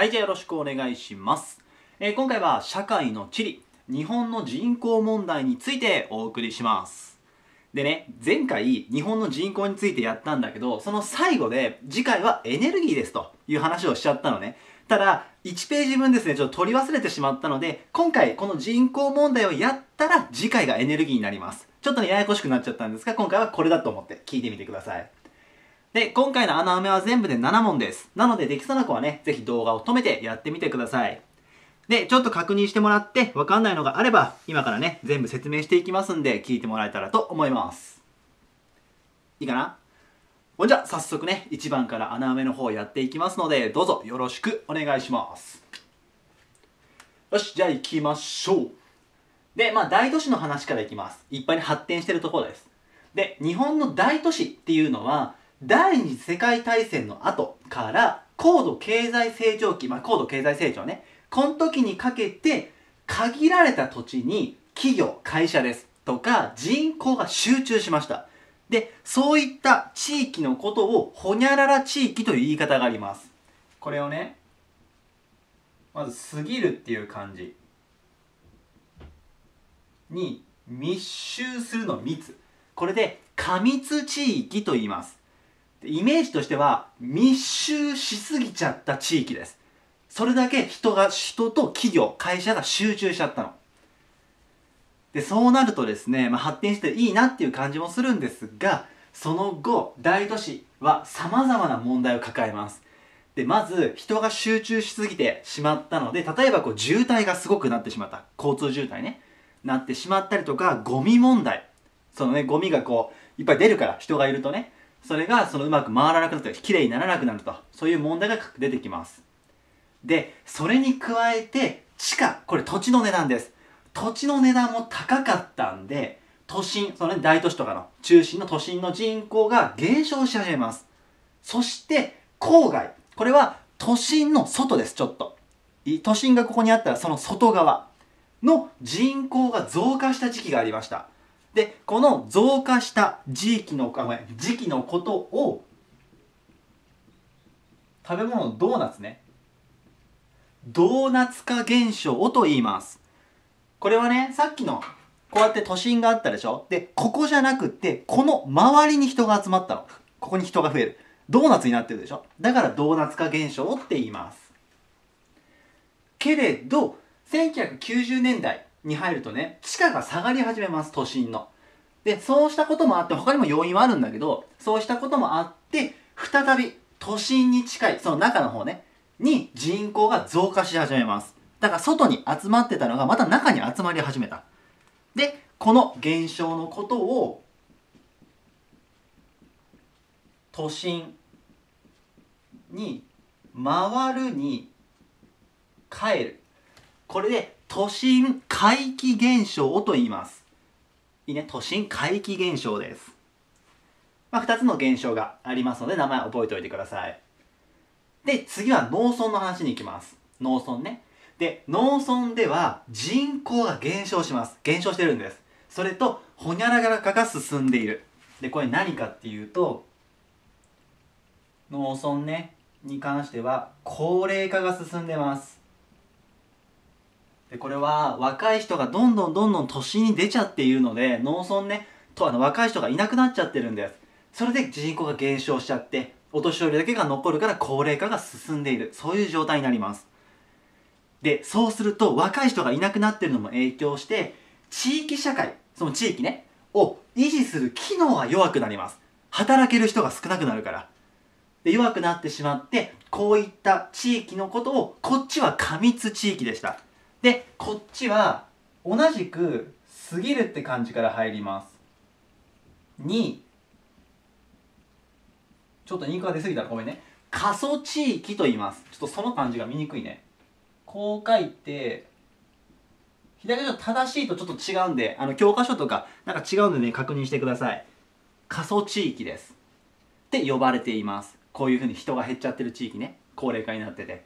はい、じゃあよろしくお願いします。えー今回は社会の地理、日本の人口問題についてお送りします。でね、前回日本の人口についてやったんだけど、その最後で次回はエネルギーですという話をしちゃったのね。ただ、1ページ分ですね、ちょっと取り忘れてしまったので、今回この人口問題をやったら次回がエネルギーになります。ちょっとね、ややこしくなっちゃったんですが、今回はこれだと思って聞いてみてください。で、今回の穴埋めは全部で7問です。なので、できそうな子はね、ぜひ動画を止めてやってみてください。で、ちょっと確認してもらって、わかんないのがあれば、今からね、全部説明していきますんで、聞いてもらえたらと思います。いいかな？ほんじゃ、早速ね、1番から穴埋めの方やっていきますので、どうぞよろしくお願いします。よし、じゃあ行きましょう。で、まあ、大都市の話からいきます。いっぱいに発展してるところです。で、日本の大都市っていうのは、第二次世界大戦の後から高度経済成長期、まあ、高度経済成長ね、この時にかけて限られた土地に企業、会社ですとか人口が集中しました。で、そういった地域のことをほにゃらら地域という言い方があります。これをね、まず過ぎるっていう漢字に密集するの密。これで過密地域と言います。イメージとしては密集しすぎちゃった地域です。それだけ人が人と企業会社が集中しちゃったの。でそうなるとですね、まあ、発展していいなっていう感じもするんですがその後大都市は様々な問題を抱えます。でまず人が集中しすぎてしまったので例えばこう渋滞がすごくなってしまった。交通渋滞ね。なってしまったりとかゴミ問題。そのねゴミがこういっぱい出るから人がいるとね。それがそのうまく回らなくなってきれいにならなくなるとそういう問題が出てきます。でそれに加えて地価これ土地の値段です。土地の値段も高かったんで都心その、ね、大都市とかの中心の都心の人口が減少し始めます。そして郊外。これは都心の外ですちょっと。都心がここにあったらその外側の人口が増加した時期がありました。でこの増加した時期のあ時期のことを食べ物のドーナツね。ドーナツ化現象をと言います。これはねさっきのこうやって都心があったでしょ？でここじゃなくってこの周りに人が集まったの。ここに人が増える。ドーナツになってるでしょ？だからドーナツ化現象って言います。けれど1990年代に入るとね地価が下がり始めます都心の。でそうしたこともあって他にも要因はあるんだけどそうしたこともあって再び都心に近いその中の方ねに人口が増加し始めます。だから外に集まってたのがまた中に集まり始めた。でこの現象のことを都心に回るに帰る。これで都心回帰現象と言います。いいね。都心回帰現象です、まあ、2つの現象がありますので名前覚えておいてください。で次は農村の話に行きます。農村ね。で農村では人口が減少します。減少してるんです。それとほにゃらがら化が進んでいる。でこれ何かっていうと農村ねに関しては高齢化が進んでます。でこれは若い人がどんどんどんどん都心に出ちゃっているので農村ねとあの若い人がいなくなっちゃってるんです。それで人口が減少しちゃってお年寄りだけが残るから高齢化が進んでいる。そういう状態になります。でそうすると若い人がいなくなってるのも影響して地域社会その地域ねを維持する機能が弱くなります。働ける人が少なくなるから。で弱くなってしまってこういった地域のことをこっちは過密地域でした。でこっちは同じく過ぎるって感じから入ります。にちょっと2個が出過ぎたらごめんね。過疎地域と言います。ちょっとその漢字が見にくいね。こう書いて左の正しいとちょっと違うんであの教科書とかなんか違うんでね確認してください。過疎地域です。って呼ばれています。こういうふうに人が減っちゃってる地域ね。高齢化になってて。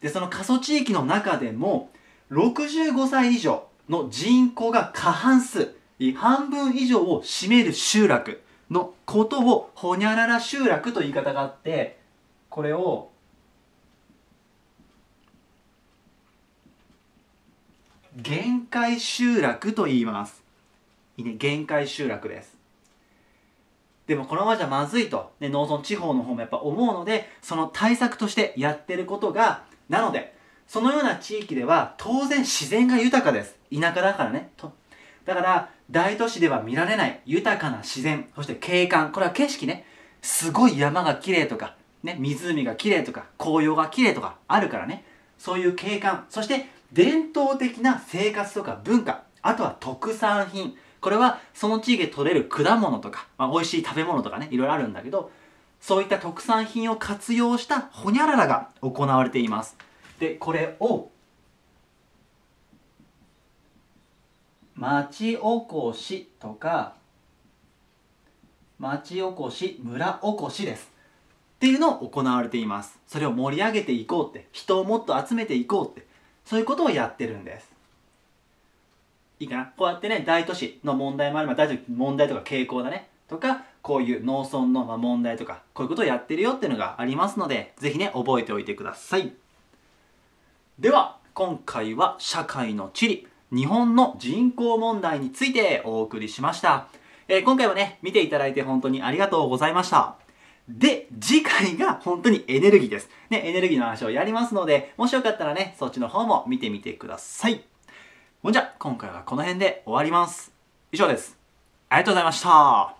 でその過疎地域の中でも65歳以上の人口が過半数、半分以上を占める集落のことをほにゃらら集落という言い方があって、これを限界集落と言います。いいね、限界集落です。でもこのままじゃまずいと、ね、農村地方の方もやっぱ思うので、その対策としてやってることが、なので、そのような地域では当然自然が豊かです。田舎だからね。と。だから大都市では見られない豊かな自然。そして景観。これは景色ね。すごい山が綺麗とか、ね、湖が綺麗とか紅葉が綺麗とかあるからね。そういう景観。そして伝統的な生活とか文化。あとは特産品。これはその地域で採れる果物とか、まあ、美味しい食べ物とかね。いろいろあるんだけどそういった特産品を活用したホニャララが行われています。でこれを町おこしとか町おこし村おこしです。っていうのを行われています。それを盛り上げていこうって人をもっと集めていこうってそういうことをやってるんです。いいかな？こうやってね大都市の問題もあれば大都市問題とか傾向だね。とかこういう農村の問題とかこういうことをやってるよっていうのがありますのでぜひね覚えておいてください。では今回は社会の地理日本の人口問題についてお送りしました、えー、今回はね見ていただいて本当にありがとうございましたで、次回が本当にエネルギーです。ね、エネルギーの話をやりますので、もしよかったらね、そっちの方も見てみてください。ほんじゃ、今回はこの辺で終わります。以上です。ありがとうございました。